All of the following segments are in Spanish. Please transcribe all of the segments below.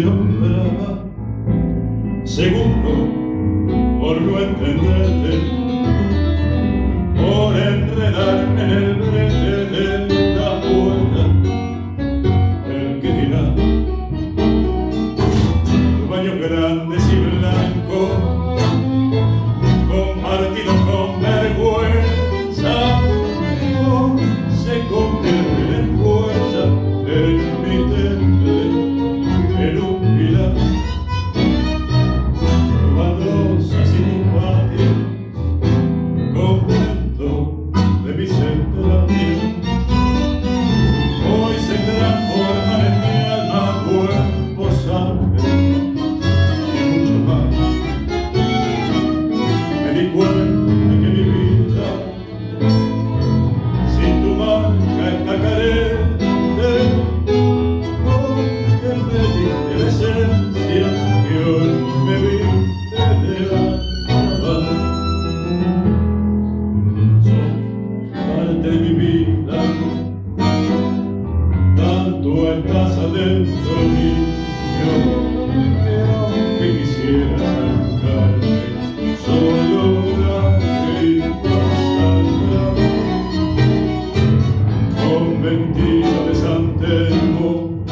te. Segundo, por no entenderte, por enredarme en el brete de la puerta, el que dirá, tu baño grande y blanco. conventina de Santelmo,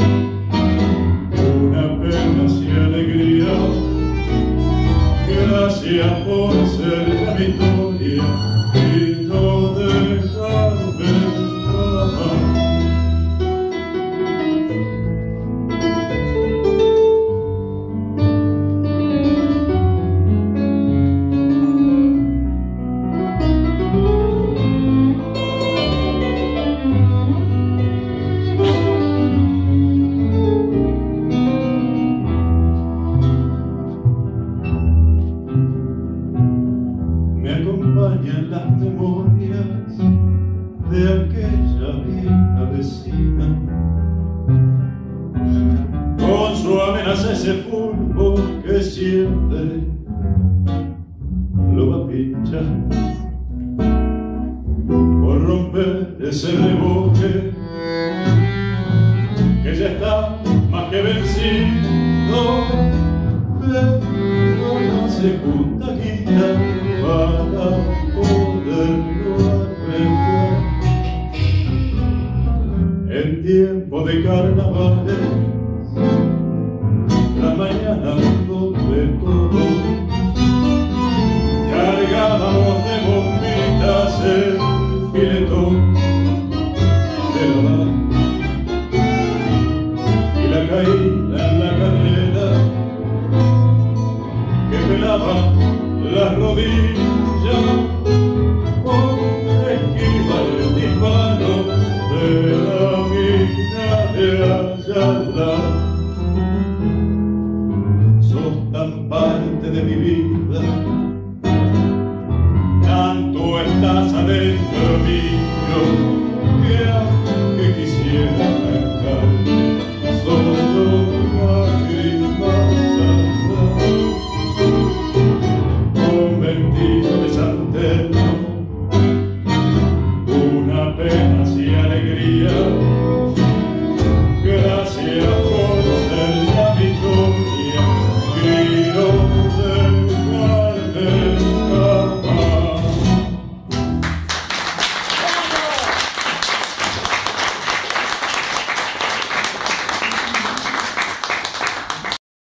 una pena y alegría. Gracias por ser la victoria. dañan las memorias de aquella vieja vecina. Con su amenaza ese fulbo que siente lo va a pinchar por romper ese reboque que ya está más que vencido. Pero no se junta guitarra carnavales, la mañana donde todos cargábamos de bombitas el filetón de la mar y la caída en la carrera que pelaba las rodillas. sos tan parte de mi vida. Tanto estás adentro mío. Que quisiera.